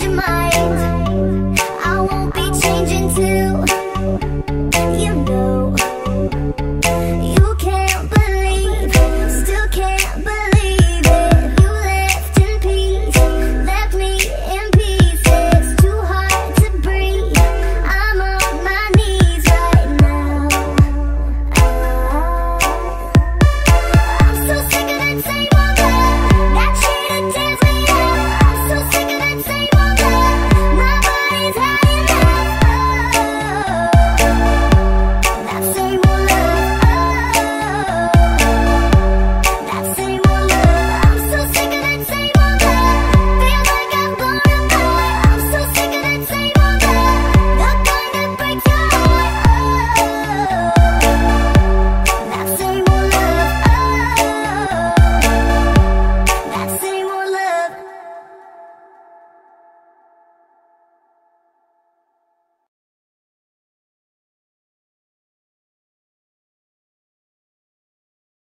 into my